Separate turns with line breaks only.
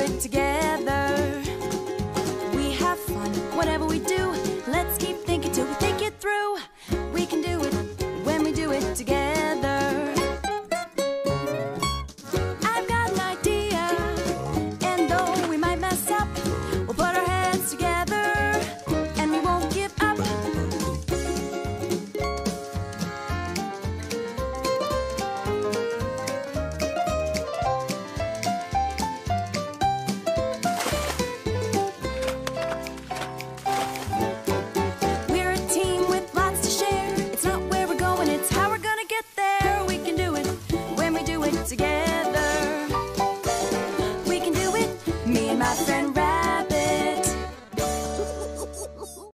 it together. We have fun, whatever we do. Let's keep thinking till we think it through. We can my friend.